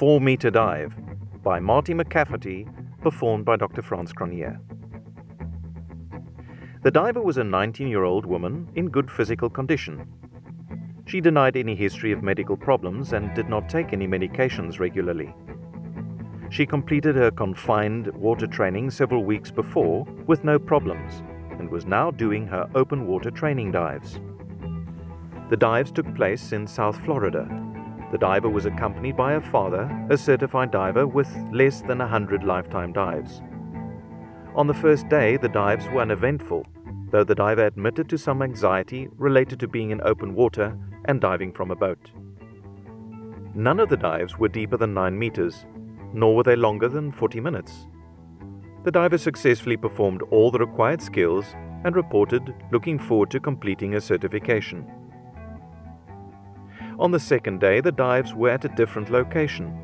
4 meter dive by Marty McCafferty, performed by Dr. Frans Cronje. The diver was a 19 year old woman in good physical condition. She denied any history of medical problems and did not take any medications regularly. She completed her confined water training several weeks before with no problems and was now doing her open water training dives. The dives took place in South Florida. The diver was accompanied by her father, a certified diver with less than 100 lifetime dives. On the first day, the dives were uneventful, though the diver admitted to some anxiety related to being in open water and diving from a boat. None of the dives were deeper than 9 meters, nor were they longer than 40 minutes. The diver successfully performed all the required skills and reported looking forward to completing a certification. On the second day, the dives were at a different location.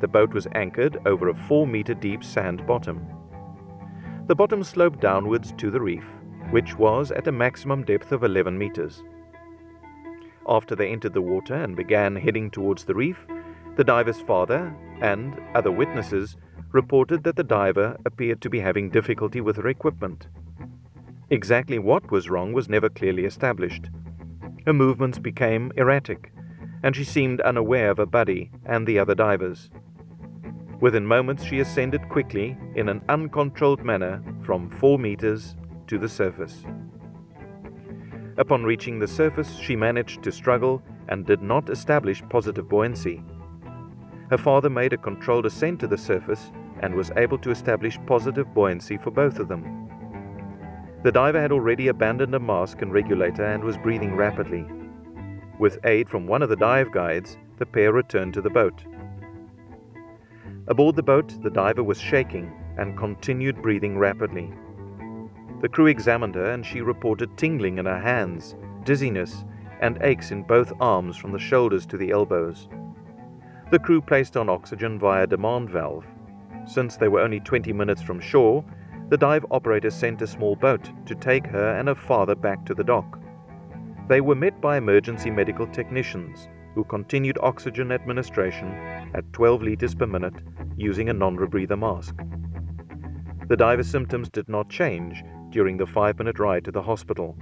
The boat was anchored over a 4 meter deep sand bottom. The bottom sloped downwards to the reef, which was at a maximum depth of 11 meters. After they entered the water and began heading towards the reef, the diver's father and other witnesses reported that the diver appeared to be having difficulty with her equipment. Exactly what was wrong was never clearly established. Her movements became erratic, and she seemed unaware of her buddy and the other divers. Within moments, she ascended quickly in an uncontrolled manner from four meters to the surface. Upon reaching the surface, she managed to struggle and did not establish positive buoyancy. Her father made a controlled ascent to the surface and was able to establish positive buoyancy for both of them. The diver had already abandoned a mask and regulator and was breathing rapidly. With aid from one of the dive guides, the pair returned to the boat. Aboard the boat, the diver was shaking and continued breathing rapidly. The crew examined her and she reported tingling in her hands, dizziness, and aches in both arms from the shoulders to the elbows. The crew placed on oxygen via demand valve. Since they were only 20 minutes from shore, the dive operator sent a small boat to take her and her father back to the dock. They were met by emergency medical technicians who continued oxygen administration at 12 liters per minute using a non rebreather mask. The diver's symptoms did not change during the five minute ride to the hospital.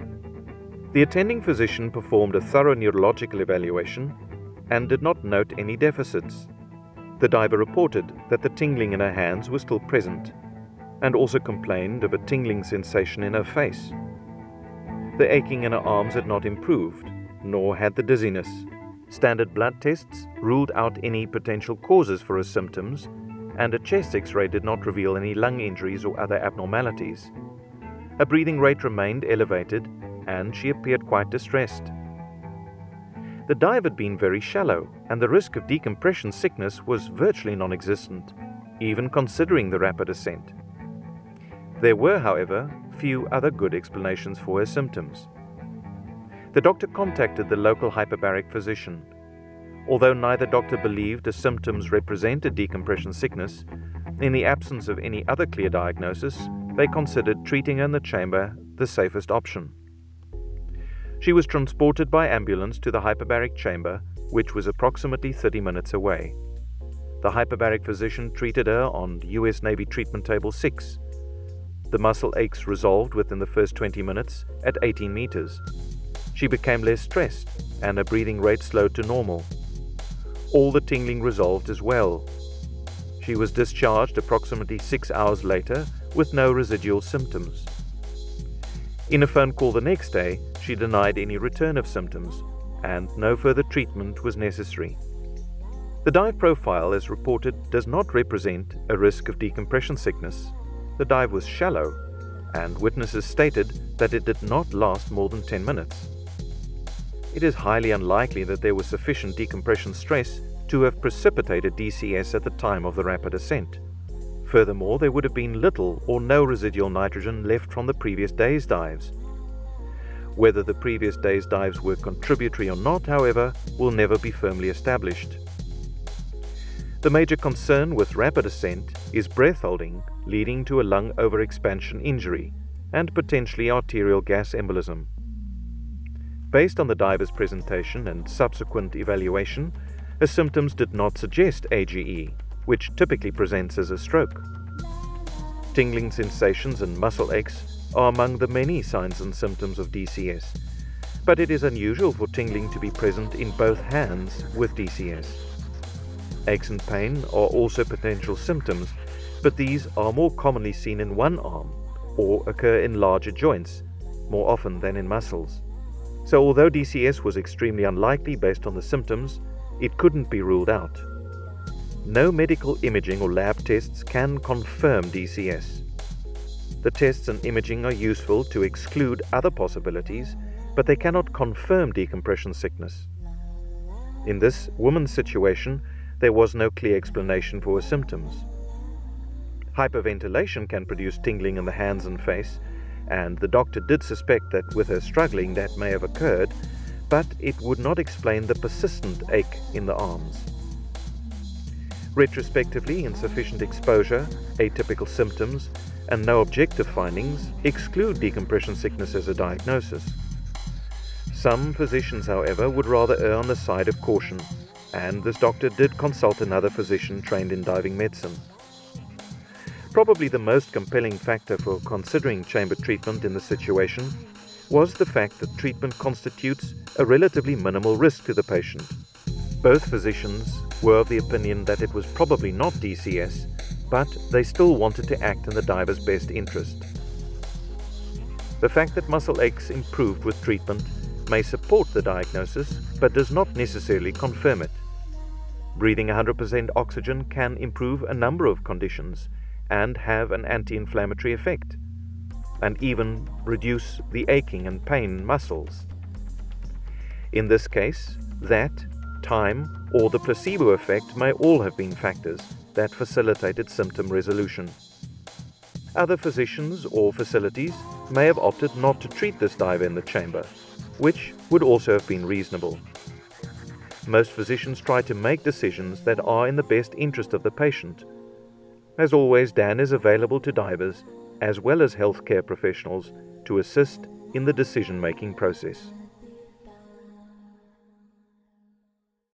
The attending physician performed a thorough neurological evaluation and did not note any deficits. The diver reported that the tingling in her hands was still present and also complained of a tingling sensation in her face. The aching in her arms had not improved, nor had the dizziness. Standard blood tests ruled out any potential causes for her symptoms, and a chest x ray did not reveal any lung injuries or other abnormalities. Her breathing rate remained elevated, and she appeared quite distressed. The dive had been very shallow, and the risk of decompression sickness was virtually non existent, even considering the rapid ascent. There were, however, few other good explanations for her symptoms. The doctor contacted the local hyperbaric physician. Although neither doctor believed the symptoms represented decompression sickness, in the absence of any other clear diagnosis, they considered treating her in the chamber the safest option. She was transported by ambulance to the hyperbaric chamber, which was approximately 30 minutes away. The hyperbaric physician treated her on US Navy Treatment Table 6 the muscle aches resolved within the first 20 minutes at 18 meters. She became less stressed and her breathing rate slowed to normal. All the tingling resolved as well. She was discharged approximately six hours later with no residual symptoms. In a phone call the next day, she denied any return of symptoms and no further treatment was necessary. The dive profile, as reported, does not represent a risk of decompression sickness the dive was shallow, and witnesses stated that it did not last more than 10 minutes. It is highly unlikely that there was sufficient decompression stress to have precipitated DCS at the time of the rapid ascent. Furthermore, there would have been little or no residual nitrogen left from the previous day's dives. Whether the previous day's dives were contributory or not, however, will never be firmly established. The major concern with rapid ascent is breath holding, leading to a lung overexpansion injury and potentially arterial gas embolism. Based on the diver's presentation and subsequent evaluation, Her symptoms did not suggest AGE, which typically presents as a stroke. Tingling sensations and muscle aches are among the many signs and symptoms of DCS, but it is unusual for tingling to be present in both hands with DCS. Aches and pain are also potential symptoms, but these are more commonly seen in one arm or occur in larger joints, more often than in muscles. So, although DCS was extremely unlikely based on the symptoms, it couldn't be ruled out. No medical imaging or lab tests can confirm DCS. The tests and imaging are useful to exclude other possibilities, but they cannot confirm decompression sickness. In this woman's situation, there was no clear explanation for her symptoms. Hyperventilation can produce tingling in the hands and face, and the doctor did suspect that with her struggling that may have occurred, but it would not explain the persistent ache in the arms. Retrospectively, insufficient exposure, atypical symptoms, and no objective findings exclude decompression sickness as a diagnosis. Some physicians, however, would rather err on the side of caution, and this doctor did consult another physician trained in diving medicine. Probably the most compelling factor for considering chamber treatment in the situation was the fact that treatment constitutes a relatively minimal risk to the patient. Both physicians were of the opinion that it was probably not DCS, but they still wanted to act in the diver's best interest. The fact that muscle aches improved with treatment may support the diagnosis, but does not necessarily confirm it. Breathing 100% oxygen can improve a number of conditions, and have an anti inflammatory effect, and even reduce the aching and pain muscles. In this case, that, time, or the placebo effect may all have been factors that facilitated symptom resolution. Other physicians or facilities may have opted not to treat this diver in the chamber, which would also have been reasonable. Most physicians try to make decisions that are in the best interest of the patient as always, DAN is available to divers as well as healthcare professionals to assist in the decision making process.